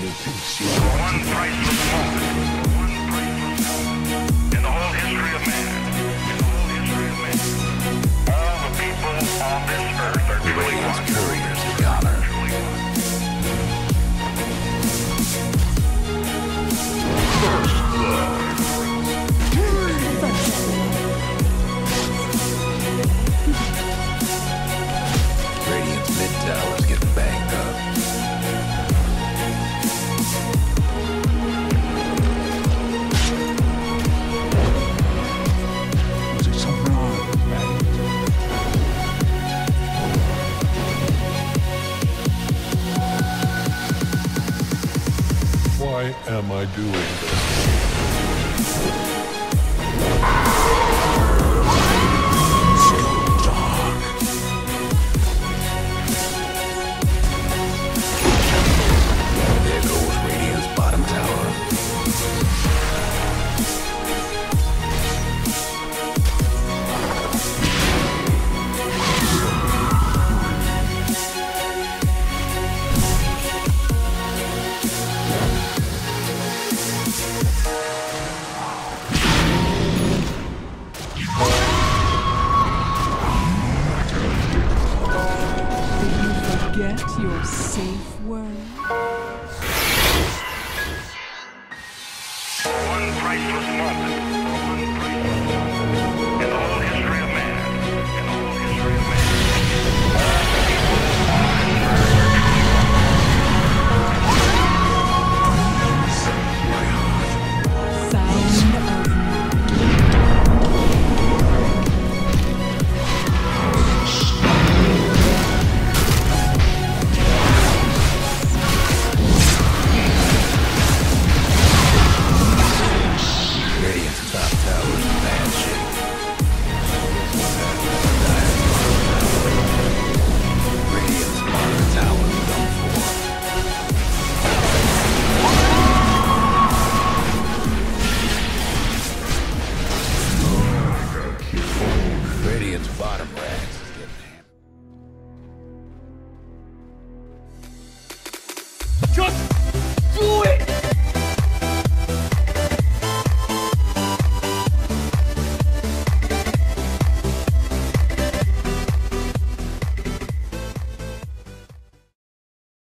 One priceless moment. Why am I doing this? Set your safe word. One priceless moment.